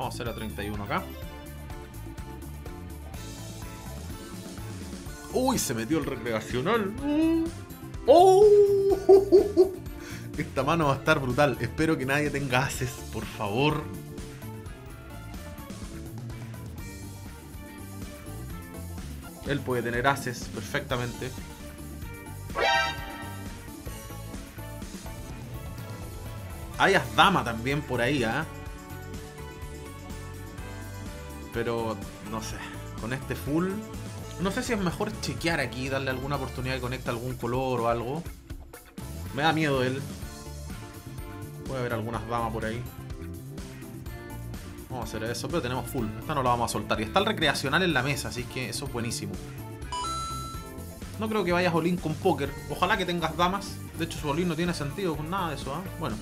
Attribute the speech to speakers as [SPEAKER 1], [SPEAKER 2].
[SPEAKER 1] Vamos a hacer a 31 acá. Uy, se metió el recreacional. ¡Oh! Esta mano va a estar brutal. Espero que nadie tenga haces, por favor. Él puede tener haces perfectamente. Hay as dama también por ahí, ¿ah? Pero no sé. Con este full. No sé si es mejor chequear aquí, darle alguna oportunidad de conectar algún color o algo. Me da miedo él. Puede haber algunas damas por ahí. Vamos a hacer eso, pero tenemos full. Esta no la vamos a soltar. Y está el recreacional en la mesa, así que eso es buenísimo. No creo que vayas Olin con póker. Ojalá que tengas damas. De hecho, su Olin no tiene sentido con nada de eso, ¿ah? Bueno.